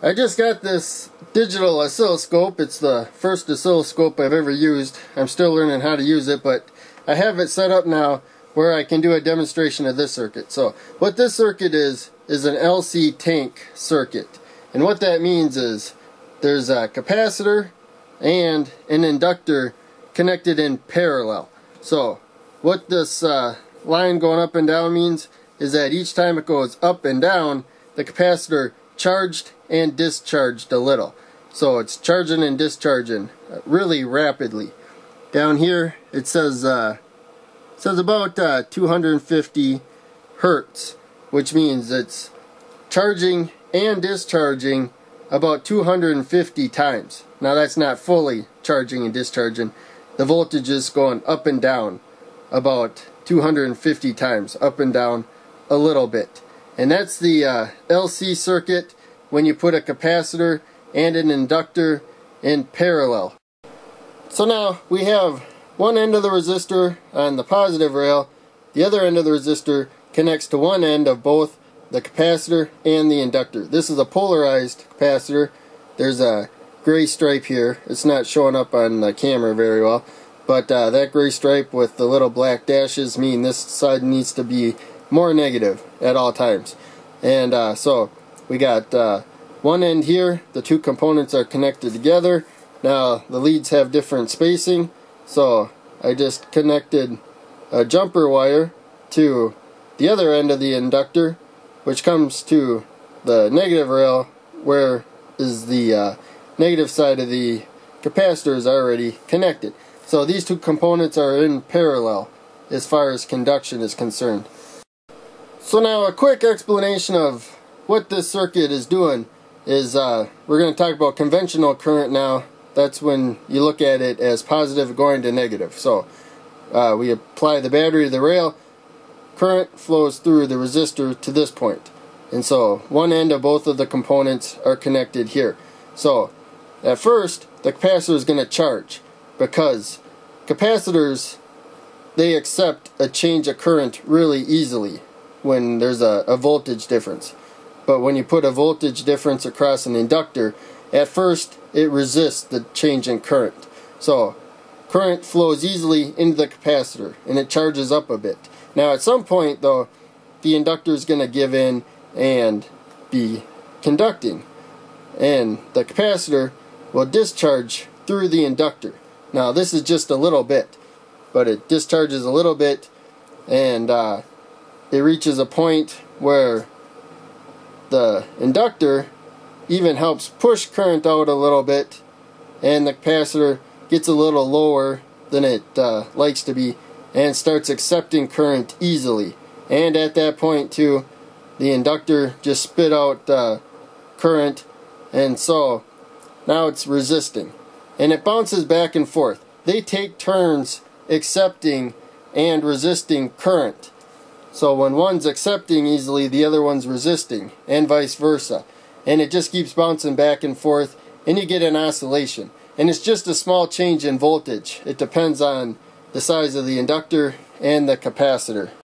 I just got this digital oscilloscope. It's the first oscilloscope I've ever used. I'm still learning how to use it, but I have it set up now where I can do a demonstration of this circuit. So what this circuit is, is an LC tank circuit. And what that means is there's a capacitor and an inductor connected in parallel. So what this uh, line going up and down means is that each time it goes up and down, the capacitor charged and discharged a little. So it's charging and discharging really rapidly. Down here it says uh, says about uh, 250 hertz, which means it's charging and discharging about 250 times. Now that's not fully charging and discharging. The voltage is going up and down about 250 times, up and down a little bit. And that's the uh, LC circuit when you put a capacitor and an inductor in parallel. So now we have one end of the resistor on the positive rail, the other end of the resistor connects to one end of both the capacitor and the inductor. This is a polarized capacitor. There's a gray stripe here. It's not showing up on the camera very well. But uh, that gray stripe with the little black dashes mean this side needs to be more negative at all times. And uh, so we got uh, one end here, the two components are connected together. Now the leads have different spacing, so I just connected a jumper wire to the other end of the inductor, which comes to the negative rail where is the uh, negative side of the capacitor is already connected. So these two components are in parallel as far as conduction is concerned. So now a quick explanation of what this circuit is doing is uh, we're going to talk about conventional current now. That's when you look at it as positive going to negative. So uh, we apply the battery to the rail, current flows through the resistor to this point. And so one end of both of the components are connected here. So at first the capacitor is going to charge because capacitors they accept a change of current really easily when there's a, a voltage difference. But when you put a voltage difference across an inductor, at first it resists the change in current. So current flows easily into the capacitor and it charges up a bit. Now at some point though, the inductor is going to give in and be conducting. And the capacitor will discharge through the inductor. Now this is just a little bit, but it discharges a little bit and uh, it reaches a point where the inductor even helps push current out a little bit and the capacitor gets a little lower than it uh, likes to be and starts accepting current easily. And at that point too the inductor just spit out uh, current and so now it's resisting. And it bounces back and forth. They take turns accepting and resisting current so when one's accepting easily, the other one's resisting, and vice versa. And it just keeps bouncing back and forth, and you get an oscillation. And it's just a small change in voltage. It depends on the size of the inductor and the capacitor.